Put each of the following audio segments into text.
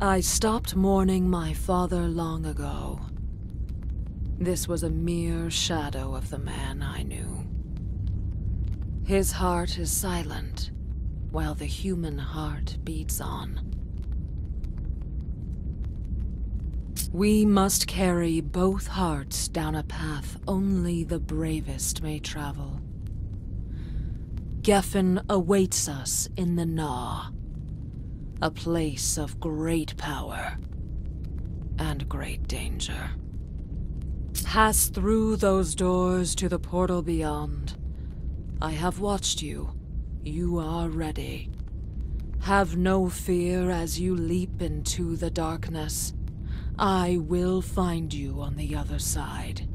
I stopped mourning my father long ago. This was a mere shadow of the man I knew. His heart is silent, while the human heart beats on. We must carry both hearts down a path only the bravest may travel. Geffen awaits us in the Gnaw, a place of great power and great danger. Pass through those doors to the portal beyond. I have watched you. You are ready. Have no fear as you leap into the darkness. I will find you on the other side.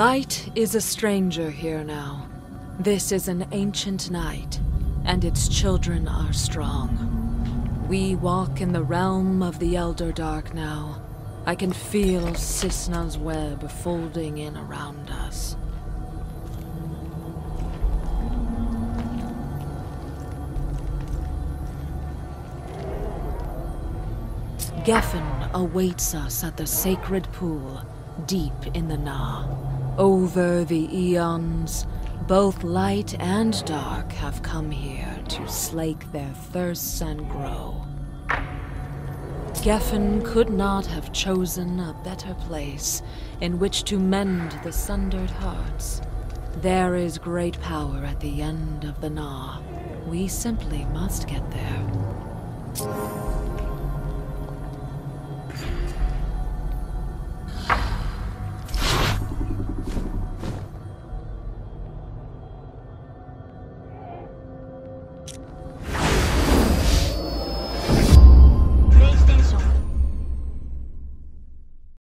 Light is a stranger here now. This is an ancient night, and its children are strong. We walk in the realm of the Elder Dark now. I can feel Cisna's web folding in around us. Geffen awaits us at the sacred pool, deep in the Gnaw. Over the eons, both light and dark have come here to slake their thirsts and grow. Geffen could not have chosen a better place in which to mend the sundered hearts. There is great power at the end of the Gnaw. We simply must get there.